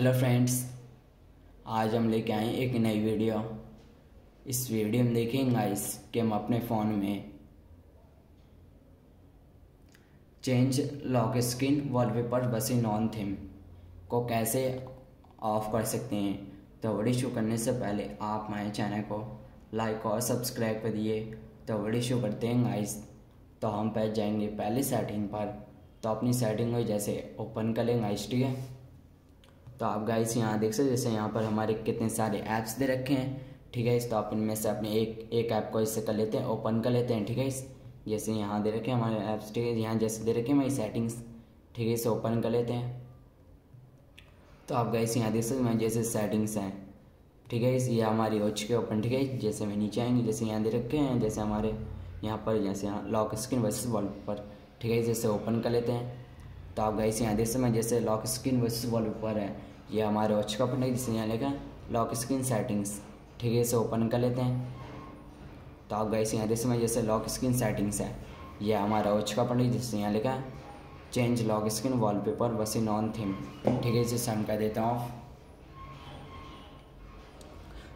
Hello friends आज हम लेके आए एक नई वीडियो इस वीडियो में देखेंगे गाइस कि हम अपने फ़ोन में change lock screen wallpaper based on theme को कैसे ऑफ़ कर सकते हैं। तो वीडियो शुरू करने से पहले आप हमारे चैनल को लाइक और सब्सक्राइब कर दिए तो वीडियो शुरू करते हैं गाइस तो हम पहले जाएँगे पहले सेटिंग पर। तो अपनी सेटिंग को जैसे ओपन कर लेंगे गाइस ठीक है? तो आप गाइस यहाँ देख सकते जैसे यहाँ पर हमारे कितने सारे ऐप्स दे रखे हैं, ठीक है इस तो आप इनमें से अपने एक एक ऐप को इससे कर लेते हैं ओपन कर लेते हैं, ठीक है इस, जैसे यहाँ दे रखे हमारे ऐप्स ठीक है, यहाँ जैसे दे रखे हमारी सेटिंग्स ठीक है इसे ओपन कर लेते हैं। तो आप गाइस यहाँ देख सकते हैं जैसे सेटिंग्स हैं, ठीक है इस, ये हमारी हो चुके ओपन ठीक है जैसे मैं नीचे आएँगे, जैसे यहाँ दे रखे हैं, जैसे हमारे यहाँ पर, जैसे यहाँ लॉक स्क्रीन वर्सेस वॉलपेपर ठीक है जैसे ओपन कर लेते हैं। तो आप गाइस यहाँ देख सकते हैं, जैसे लॉक स्क्रीन वर्सेस वॉलपेपर है। ये हमारे वॉच का है जिससे यहाँ लिखा लॉक स्क्रीन सेटिंग्स ठीक है, इसे ओपन कर लेते हैं। तो आप गए यहाँ जैसे मैं जैसे लॉक स्क्रीन सेटिंग्स है। ये हमारा वॉच का अपन है जिससे यहाँ लिखा चेंज लॉक स्क्रीन वॉलपेपर वसी नॉन थीम ठीक है, इसे हम कर देता हूँ।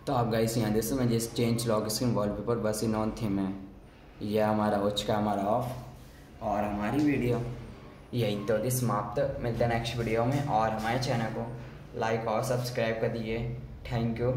तो आप गाइस यहाँ जैसे मैं जैसे change lock screen wallpaper based on theme है। यह हमारा वॉच का, हमारा ऑफ़ और हमारी वीडियो यही तो समाप्त। मिलते हैं नेक्स्ट वीडियो में और हमारे चैनल को लाइक और सब्सक्राइब कर दीजिए। Thank you